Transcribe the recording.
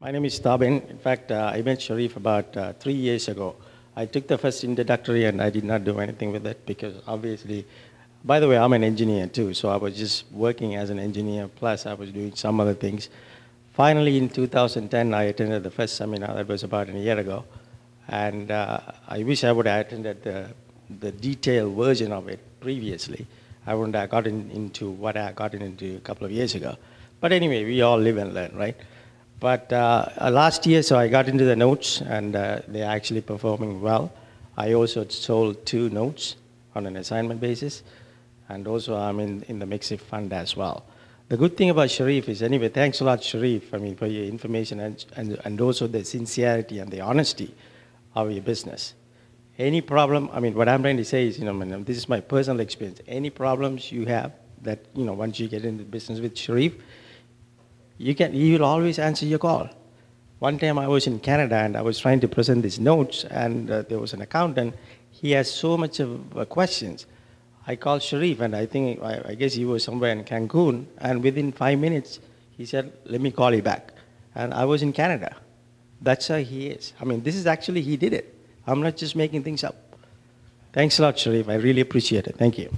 My name is Thaben. In fact, uh, I met Cherif about uh, three years ago. I took the first introductory and I did not do anything with it because obviously, by the way, I'm an engineer too, so I was just working as an engineer, plus I was doing some other things. Finally, in 2010, I attended the first seminar, that was about a year ago, and uh, I wish I would have attended the, the detailed version of it previously. I wouldn't have gotten into what I got into a couple of years ago. But anyway, we all live and learn, right? But uh, uh, last year, so I got into the notes, and uh, they're actually performing well. I also sold two notes on an assignment basis, and also I'm in, in the Mixif fund as well. The good thing about Cherif is, anyway, thanks a lot, Cherif, I mean, for your information and, and, and also the sincerity and the honesty of your business. Any problem, I mean, what I'm trying to say is, you know, this is my personal experience. Any problems you have that, you know, once you get into business with Cherif, you can, he will always answer your call. One time I was in Canada and I was trying to present these notes and uh, there was an accountant. He has so much of uh, questions. I called Cherif and I think, I, I, guess he was somewhere in Cancun and within five minutes he said, let me call you back. And I was in Canada. That's how he is. I mean, this is actually, he did it. I'm not just making things up. Thanks a lot, Cherif. I really appreciate it. Thank you.